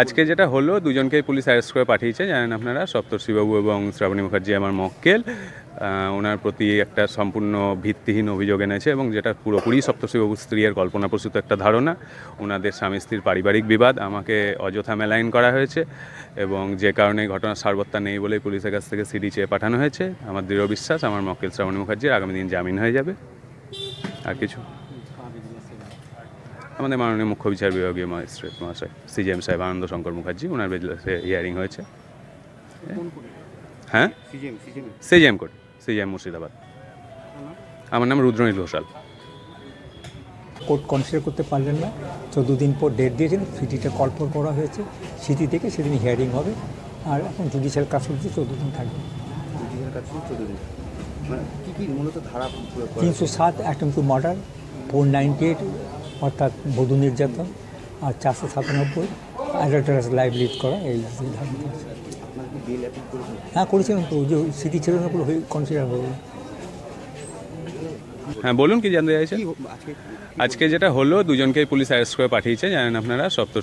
আজকে যেটা হলো দুজনকেই পুলিশ অ্যারেস্ট করে পাঠিয়েছে জানেন আপনারা সপ্তর্ষিবাবু এবং শ্রাবণী মুখার্জি আমার মক্কেল। ওনার প্রতি একটা সম্পূর্ণ ভিত্তিহীন অভিযোগ এনেছে এবং যেটা পুরোপুরি সপ্তর্ষিবাবুর স্ত্রীর কল্পনাপ্রসূত একটা ধারণা। ওনাদের স্বামী স্ত্রীর পারিবারিক বিবাদ আমাকে অযথা মেলাইন করা হয়েছে এবং যে কারণে ঘটনার সারবত্তা নেই বলেই পুলিশের কাছ থেকে সিডি চেয়ে পাঠানো হয়েছে। আমার দৃঢ় বিশ্বাস আমার মক্কেল শ্রাবণী মুখার্জির আগামী দিন জামিন হয়ে যাবে। আর কিছু? আমাদের মাননীয় মুখ্য বিচার বিভাগীয় ম্যাজিস্ট্রেট মহাশয় সিজিএম সাহেব আনন্দ শঙ্কর মুখার্জি ওনার বেজলাসে হিয়ারিং হয়েছে। হ্যাঁ? CGM CGM. CGM court CGM Murshidabad. আমার নাম রুদ্রনীল ঘোষাল। কোর্ট কনসিডার করতে পারলেন না। চোদ্দ দিন পর ডেট দিয়েছেন সিটিটা কলফর করা হয়েছে। সিটি থেকে সেদিন হিয়ারিং হবে। আর এখন জুডিশিয়াল কাস্টডিতে চোদ্দ দিন থাকবে। জুডিশিয়াল কাছে চোদ্দ দিন। মানে কী কী মূলত ধারা প্রয়োগ করা তিনশো সাত attempt to murder four ninety eight অর্থাৎ বধু নির্যাতন আর চারশো সাতানব্বই অ্যাডাল্টারাস লাইভ লিড করা এই ধারণা হ্যাঁ করেছিলাম তো যে না হয়ে কনসিডার হবে হ্যাঁ বলুন কি জানতে চাইছেন? আজকে যেটা হলো দুজনকেই পুলিশ অ্যারেস্ট করে পাঠিয়েছে জানেন আপনারা সপ্ত